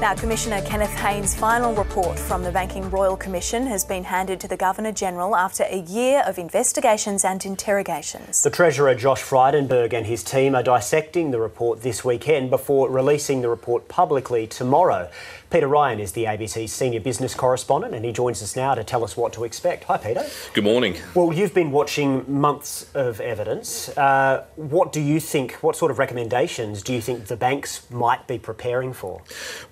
Now, Commissioner Kenneth Hayne's final report from the Banking Royal Commission has been handed to the Governor General after a year of investigations and interrogations. The Treasurer Josh Frydenberg and his team are dissecting the report this weekend before releasing the report publicly tomorrow. Peter Ryan is the ABC's senior business correspondent and he joins us now to tell us what to expect. Hi, Peter. Good morning. Well, you've been watching months of evidence. Uh, what do you think, what sort of recommendations do you think the banks might be preparing for?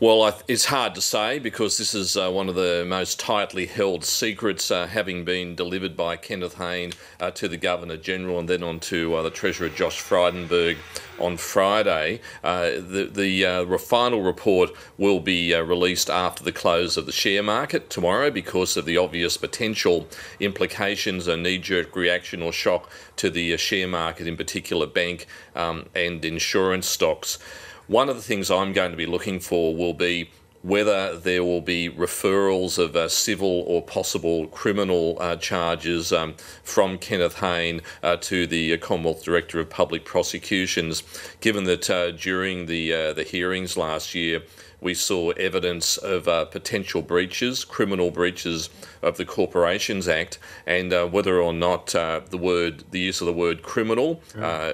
Well, it's hard to say because this is uh, one of the most tightly held secrets, uh, having been delivered by Kenneth Hayne uh, to the Governor General and then on to uh, the Treasurer Josh Frydenberg on Friday. Uh, the the final report will be released after the close of the share market tomorrow because of the obvious potential implications, a knee jerk reaction or shock to the uh, share market, in particular bank um, and insurance stocks. One of the things I'm going to be looking for will be whether there will be referrals of uh, civil or possible criminal uh, charges um, from Kenneth Hayne uh, to the Commonwealth Director of Public Prosecutions, given that uh, during the uh, the hearings last year we saw evidence of uh, potential breaches, criminal breaches of the Corporations Act, and whether or not the word, the use of the word criminal,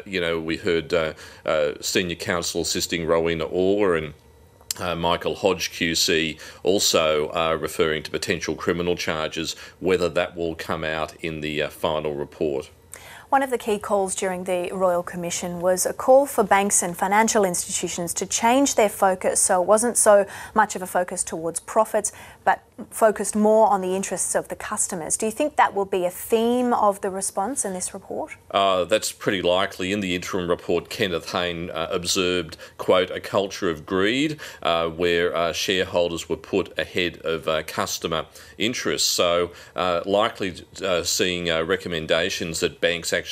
you know, we heard senior counsel assisting Rowena Orr and uh, Michael Hodge QC also uh, referring to potential criminal charges, whether that will come out in the uh, final report. One of the key calls during the Royal Commission was a call for banks and financial institutions to change their focus so it wasn't so much of a focus towards profits but focused more on the interests of the customers. Do you think that will be a theme of the response in this report? Uh, that's pretty likely. In the interim report, Kenneth Hayne uh, observed, quote, a culture of greed uh, where uh, shareholders were put ahead of uh, customer interests. So, uh, likely seeing recommendations that banks actually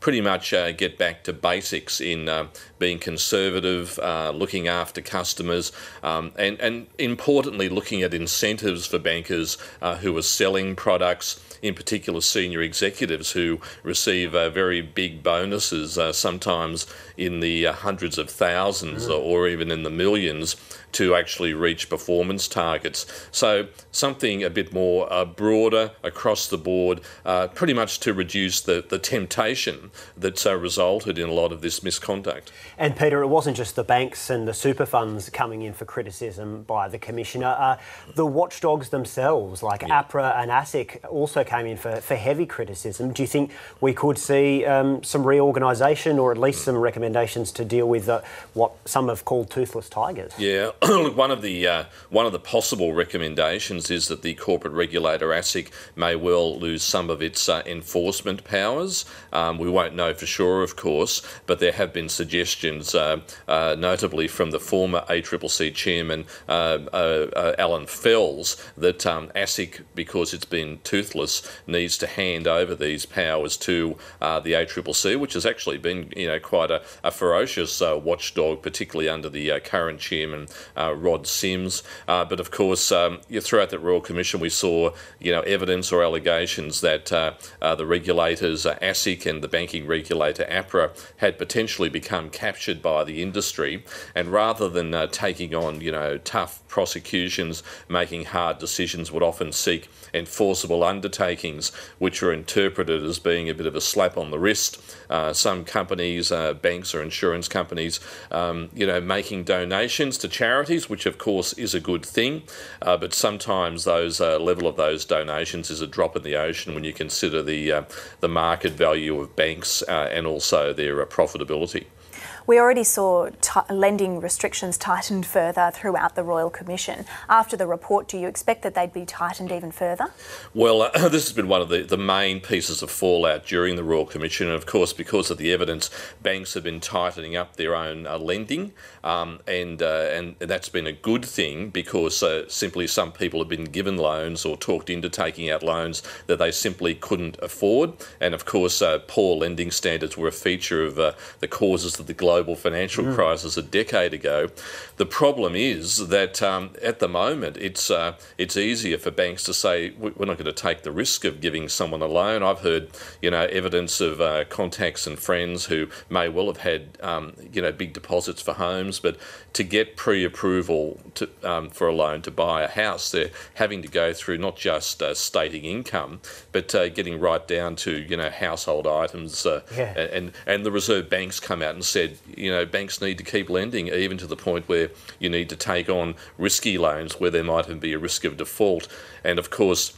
pretty much get back to basics in being conservative, looking after customers, um, and, and importantly, looking at incentives for bankers uh, who are selling products, in particular senior executives who receive uh, very big bonuses, uh, sometimes in the uh, hundreds of thousands mm. or even in the millions, to actually reach performance targets. So something a bit more uh, broader across the board, uh, pretty much to reduce the, the temptation that's uh, resulted in a lot of this misconduct. And Peter, it wasn't just the banks and the super funds coming in for criticism by the Commissioner. Uh, the watchdogs themselves, like yeah. APRA and ASIC, also came in for, for heavy criticism. Do you think we could see um, some reorganisation or at least some recommendations to deal with uh, what some have called toothless tigers? Yeah, look, one of the uh, one of the possible recommendations is that the corporate regulator ASIC may well lose some of its uh, enforcement powers. Um, we won't know for sure, of course, but there have been suggestions, uh, uh notably from the former ACCC chairman uh, uh, Allan Fels, that um, ASIC, because it's been toothless, needs to hand over these powers to the ACCC, which has actually been, you know, quite a, a ferocious watchdog, particularly under the current chairman uh, Rod Sims. Uh, but of course, um, throughout that Royal Commission, we saw you know evidence or allegations that uh, the regulators, ASIC and the banking regulator APRA, had potentially become captured by the industry, and rather than taking on you know tough prosecutions, making hard decisions, would often seek enforceable undertakings, which are interpreted as being a bit of a slap on the wrist. Uh, some companies, uh, banks or insurance companies, um, you know, making donations to charities charities, which of course is a good thing, uh, but sometimes those uh, level of those donations is a drop in the ocean when you consider the uh, the market value of banks uh, and also their uh, profitability. We already saw lending restrictions tightened further throughout the Royal Commission. After the report, do you expect that they'd be tightened even further? Well, uh, this has been one of the, the main pieces of fallout during the Royal Commission. And of course, because of the evidence, banks have been tightening up their own uh, lending. Um, and, uh, and that's been a good thing because uh, simply some people have been given loans or talked into taking out loans that they simply couldn't afford. And of course, uh, poor lending standards were a feature of uh, the causes of the global global financial mm. crisis a decade ago. The problem is that um, at the moment it's uh, it's easier for banks to say we're not going to take the risk of giving someone a loan. I've heard you know evidence of uh, contacts and friends who may well have had um, you know big deposits for homes, but to get pre-approval to, um, for a loan to buy a house, they're having to go through not just uh, stating income, but uh, getting right down to you know household items. Uh, yeah. And and the Reserve Banks come out and said you know banks need to keep lending even to the point where you need to take on risky loans where there might be a risk of default. And of course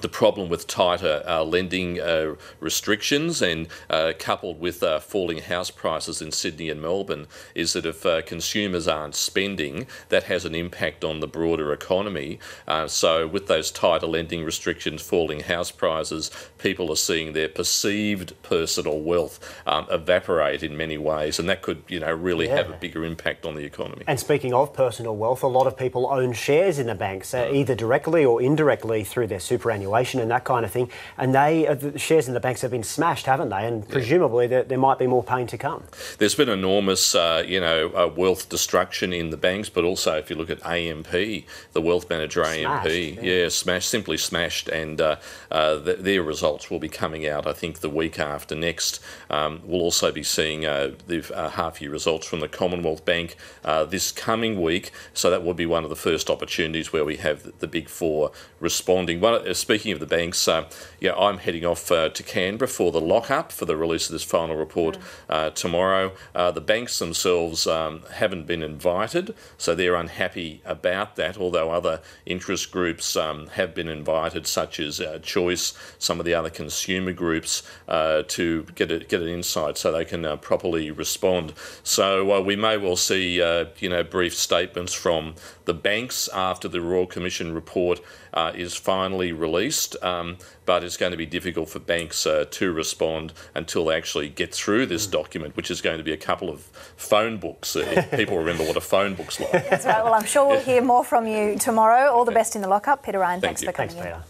the problem with tighter uh, lending uh, restrictions and uh, coupled with uh, falling house prices in Sydney and Melbourne is that if uh, consumers aren't spending, that has an impact on the broader economy. Uh, so, with those tighter lending restrictions, falling house prices, people are seeing their perceived personal wealth um, evaporate in many ways, and that could, you know, really yeah. have a bigger impact on the economy. And speaking of personal wealth, a lot of people own shares in the banks, either directly or indirectly through their superannuation and that kind of thing. And they, uh, the shares in the banks have been smashed, haven't they? And presumably there, there might be more pain to come. There's been enormous, uh, you know, uh, wealth destruction in the banks, but also if you look at AMP, the wealth manager AMP, smashed, yeah. yeah. smashed, simply smashed, and uh, uh their results will be coming out, I think, the week after next. Um, we'll also be seeing uh, the half-year results from the Commonwealth Bank this coming week, so that will be one of the first opportunities where we have the big four responding. One, speaking of the banks, uh, yeah, I'm heading off uh, to Canberra for the lockup for the release of this final report uh, tomorrow. Uh, the banks themselves um, haven't been invited, so they're unhappy about that. Although other interest groups um, have been invited, such as uh, Choice, some of the other consumer groups, uh, to get a, get an insight so they can properly respond. So we may well see, you know, brief statements from the banks after the Royal Commission report is finally released released, um, but it's going to be difficult for banks uh, to respond until they actually get through this mm. document, which is going to be a couple of phone books. Uh, people remember what a phone book's like. That's right. Well, I'm sure we'll hear more from you tomorrow. All the best in the lockup. Peter Ryan, Thank thanks you. for coming thanks, in. Peter.